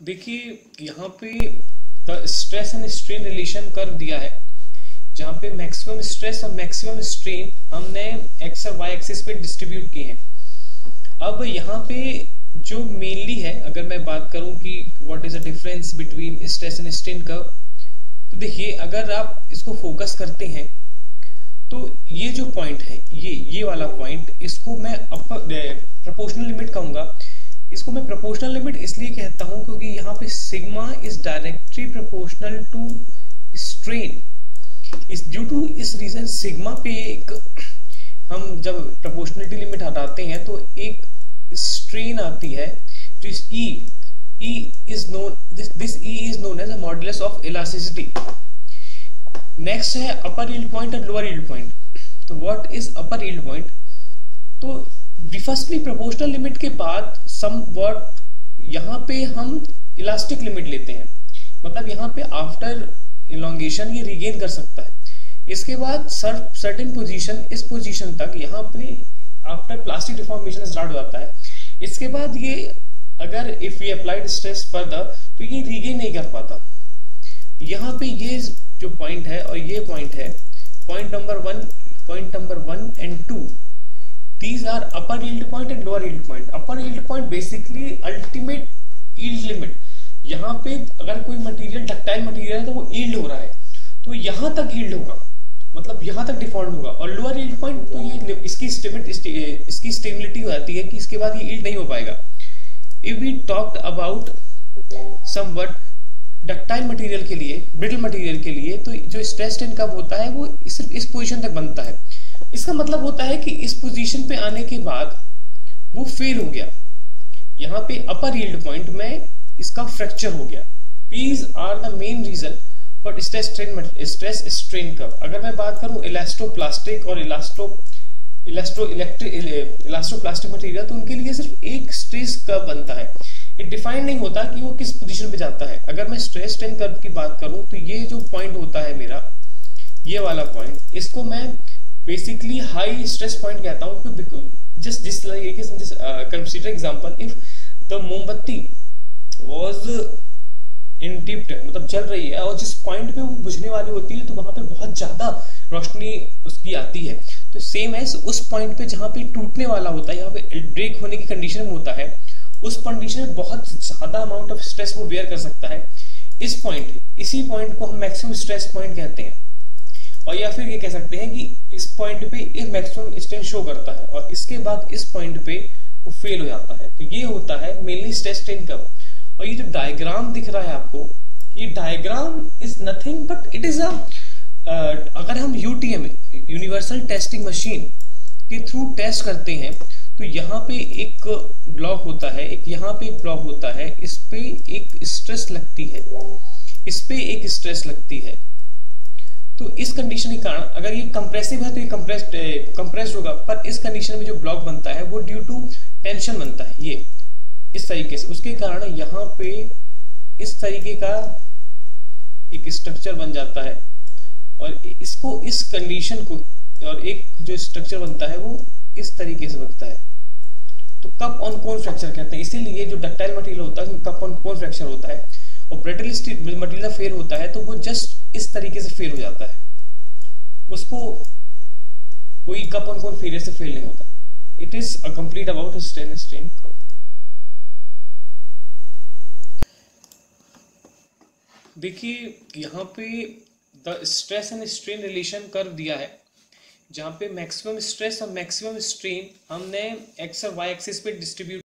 देखिए, यहाँ पे स्ट्रेस एंड स्ट्रेन रिलेशन कर दिया है, जहाँ पे मैक्सिमम स्ट्रेस और मैक्सिमम स्ट्रेन हमने एक्स और वाई एक्सिस पे डिस्ट्रीब्यूट किए हैं। अब यहाँ पे जो मेनली है, अगर मैं बात करूँ कि what is the difference between stress and strain curve तो देखिए, अगर आप इसको फोकस करते हैं तो ये जो पॉइंट है, ये ये वाला पॉइंट इसको मैं अपर प्रोपोर्शनल लिमिट कहूँगा। इसको मैं प्रोपोर्शनल लिमिट इसलिए कहता हूँ क्योंकि यहाँ पे sigma is directly proportional to strain is due to इस रीजन सिग्मा पे एक, हम जब प्रोपोर्शनलिटी लिमिट हटाते हैं तो एक स्ट्रेन आती है तो इस E E is known this E is known as a modulus of elasticity next है अपर यील्ड पॉइंट और लोअर यील्ड पॉइंट तो what is upper yield point तो फर्स्टली प्रोपोर्शनल लिमिट के बाद सम व्हाट यहाँ पे हम इलास्टिक लिमिट लेते हैं। मतलब यहाँ पे आफ्टर इलोंगेशन ये रिगेन कर सकता है। इसके बाद सर सर्टेन पोजीशन इस पोजीशन तक यहाँ पे आफ्टर प्लास्टिक डिफॉर्मेशन स्टार्ट हो जाता है। इसके बाद ये अगर if we applied stress further तो ये रिगेन नहीं कर पाता। यहाँ पे ये जो पॉइंट है और ये पॉइंट है point number one point number one and two these are upper yield point and lower yield point. Upper yield point basically ultimate yield limit. यहाँ पे अगर कोई मटेरियल डक्टाइल मटेरियल है तो वो यील्ड हो रहा है। तो यहाँ तक यील्ड होगा। मतलब यहाँ तक डिफ़ॉल्ट होगा। और लोअर यील्ड पॉइंट तो ये इसकी स्टेबिलिटी इसकी स्टेबिलिटी हो जाती है कि इसके बाद ये यील्ड नहीं हो पाएगा। If we talked about somewhat ductile material के लिए ब्रिटल मटेरियल के लिए तो जो स्ट्रेस स्ट्रेन कब होता है, वो सिर्फ़ इस पोजीशन तक बनता है। इसका मतलब होता है कि इस पोजीशन पे आने के बाद वो फेल हो गया। यहाँ पे अपर यील्ड पॉइंट में इसका फ्रैक्चर हो गया। These are the main reason for stress strain stress strain curve अगर मैं बात करूँ इलास्टोप्लास्टिक और elasto elasto electric elastoplastic material तो उनके लिए सिर्फ़ एक स्ट्रेस कर्व बनता है। ये डिफाइन नहीं होता कि वो किस पोजीशन पे जाता है। अगर मैं स्ट्रेस स्ट्रेन कर्व की बात करूँ तो ये जो पॉइंट होता है मेरा, ये वाला पॉइंट इसको मैं बेसिकली हाई स्ट्रेस पॉइंट कहता हूँ जस्ट जिस से कंसिडर एग्जांपल इफ़ द मोमबत्ती वाज इन डिप्ट मतलब चल रही है और जिस पॉइंट पे वो बुझने वाली होती है तो वहाँ पे बहुत ज़्यादा रोशनी उसकी आती है। तो सेम एज उस पॉइंट पे जहाँ पे टूटने वाला होता है, यहाँ पे ब्रेक होने की कंडीशन में होता है, उस कंडीशन में बहुत ज़्यादा अमाउंट ऑफ़ स्ट्रेस वो वेयर कर सकता है। इस पॉइंट इसी पॉइंट को हम मैक्सिमम स्ट्रेस पॉइंट कहते हैं। और या फिर ये कह सकते हैं कि इस पॉइंट पे एक मैक्सिमम स्ट्रेंथ शो करता है और इसके बाद इस पॉइंट पे वो फेल हो जाता है। तो ये होता है मेनली स्ट्रेस स्ट्रेन कर्व और ये जो डायग्राम दिख रहा है आपको, ये diagram is nothing but it is a, अगर हम यूटीएम यूनिवर्सल टेस्टिंग मशीन के थ्रू टेस्ट करते हैं तो यहाँ पे एक ब्लॉक होता है, एक यहाँ पे एक ब्लॉक होता है, इस पे एक स्ट्रेस लगती है। इस पे एक स्ट्रेस लगती है। तो इस कंडीशन के कारण, अगर ये कंप्रेसिव है तो ये कंप्रेस्ड कंप्रेस्ड होगा, पर इस कंडीशन में जो ब्लॉक बनता है, वो ड्यू टू टेंशन बनता है, ये, इस तरीके से। उसके कारण यहाँ पे इस तरीके का एक स्ट्रक्चर बन जाता है। और इसको, इस कंडीशन को, और एक जो स्ट्रक्चर बनता है, वो इस तरीके से बनता है। तो कप ऑन कोन फ्रैक्चर कहते हैं। इसीलिए जो डक्टाइल मटेरियल होता है कप ऑन कोन फ्रैक्चर होता है। ब्रेटल मटेरियल फेल होता है तो वो जस्ट इस तरीके से फेल हो जाता है। उसको कोई कप ऑन कोन फेलियर से फेल नहीं होता। It is a complete about strain strain देखिए, यहाँ पे the stress and strain relation कर दिया है, जहाँ पे मैक्सिमम स्ट्रेस और मैक्सिमम स्ट्रेन हमने एक्स और वाई एक्सिस पे डिस्ट्रीब्यूट